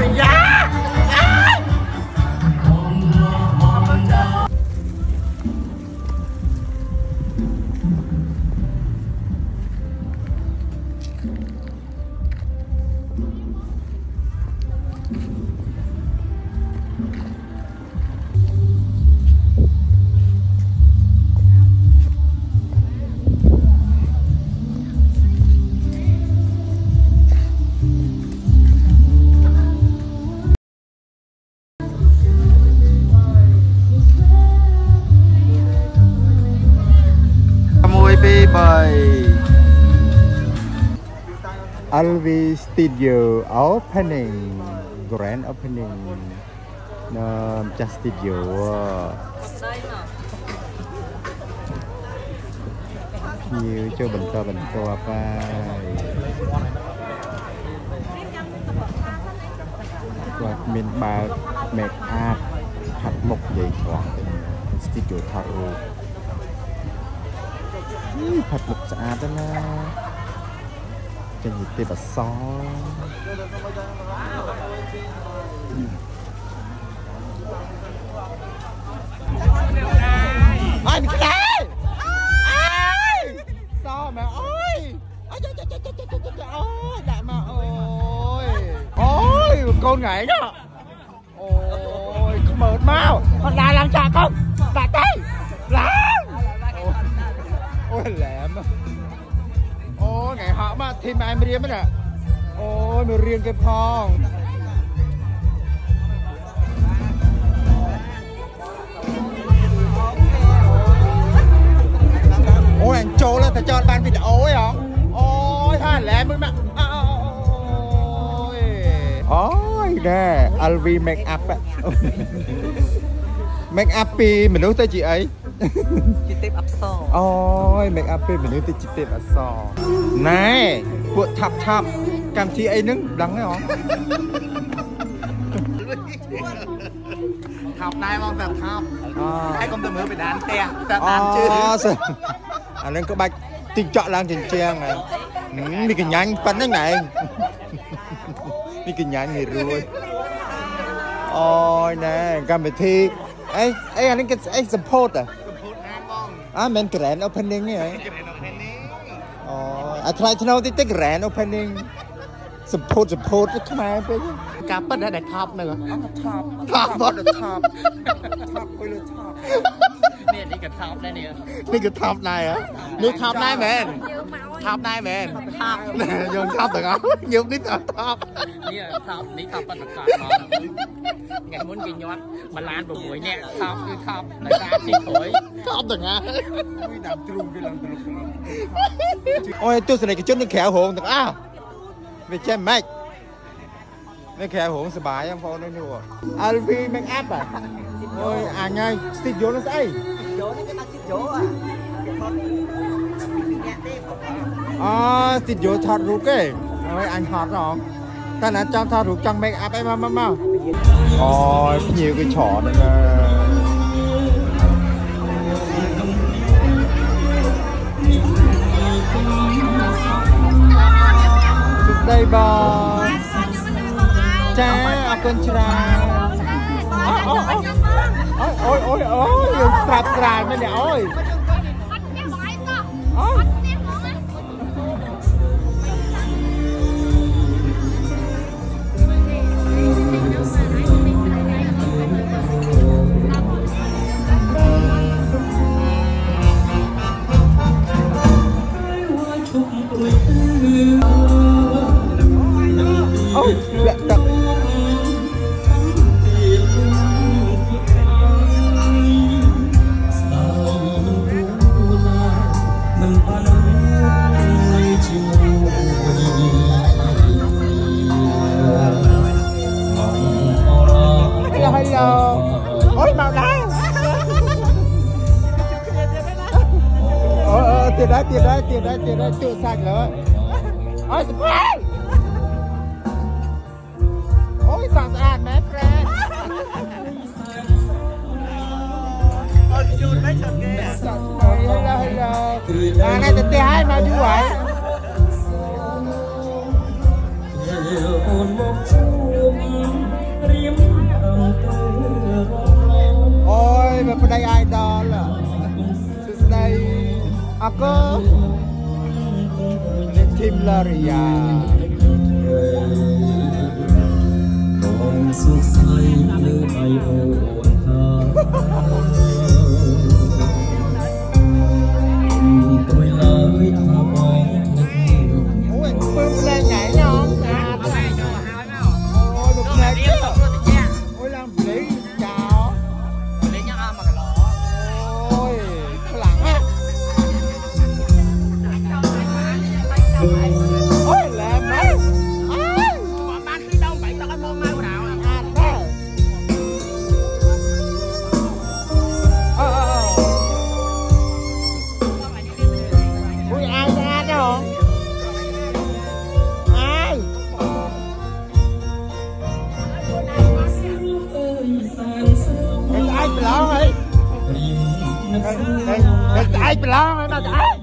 Yeah. 1 2 3 LV Studio opening grand opening នៅម្ចាស់ studio ភ្ញៀវចូលបន្តបន្តបាយគាត់មានបើក make up ហាត់មុខនិយាយត្រង់ទៅ studio ថតរូប ផាត់មុខស្អាតទៅណាចេញពីទេពអសរអើយខ្លែអើយសមែអូយអើយចាចាចាចាចាអូយដាក់មកអូយអូយកូនថ្ងៃណាអូយខ្មើមកអត់ឡើងឡើងចាក់កុំដាក់ទៅឡើង ង អូយឡែមអូយថ្ងៃហក់មកធីមអែមរៀមណាអូយមករៀងគេផងអូយអញចូលទៅចោលបានវីដេអូឯងអូយថាឡែមមើលមកអូយអូយណែ LV make up make up ពីមនុស្សទៅជាអី ជាទេពអប្សរអូយ make up ពេលមនុស្សទៅជីទេពអសរណែពួកឆាប់ឆាប់កម្មវិធីអីហ្នឹងដឹងទេហ៎ថប់ដែរបងតែថប់អូហើយកុំទៅមើលពីដានផ្ទះតែអូដានជើងសិអាហ្នឹងក្បាច់ទីចក់ឡើងចិញ្ចៀងហ្នឹងនេះកញ្ញាញ់ប៉ុណ្្នឹងឯងនេះកញ្ញាញ់នេះរួយអូយណែកម្មវិធីអីអីអានេះគេអី support อ่ะកំពូតហា ងបងអើមិន grand opening ទេហ៎គេនៅក្នុងនេះអូអាថ្លៃថ្នូរតិចតិច grand opening support support ខ្មែរពេក ការប៉ិតដែលថប់នៅថប់ថប់បត់ថប់ថប់គួយលើថប់នេះនេះក៏ថប់ដែរនេះនេះគឺថប់ដែរហ៎នេះថប់ដែរមែនថប់ដែរមែនថប់ណែយើងថប់ទាំងអស់យើងនេះថប់ថប់នេះថប់នេះថប់ប៉ិតប្រកាសមកថ្ងៃមុនគេញាត់បាឡាន6នាក់ថប់គឺថប់ដោយសារទីក្រួយថប់ទាំងអស់មួយដើមទ្រូងគេឡើងទ្រូងអូយទស្សនិកជននៅក្រៅរោងទាំងអស់វាចេះម៉េច នៅក្រៅរោងសបាយបងប្អូននេះ LV make up ហ៎អូយអញហើយ studio នោះស្អី យោនេះគេដាក់ទីយោអាគេថតអ្នកទេ អូ studio ថតរូបគេអូយអញថតហ៎តែណាចង់ថតរូបចង់ make up អីមកមកមកអូយភ្ញៀវគេច្រើនណាស់សុខដីបង ចាអរគុណច្រើនអូយអូយអូយអូយយើងស្រាប់ស្រាលមែនទេអូយអូយអូយលាក់ទឹក tiền đấy tiền đấy tiền đấy tiền đấy tự sạch rồi. Ôi surprise ôi sao sao mẹ friend ôi ờ, chụt mấy chồng ghê hello hello à này tụi tía hai mà chú vậy ôi, mà bên đây ai đó là ako. Ni Team តែស្អែកប្រឡងហើយដល់ស្អែក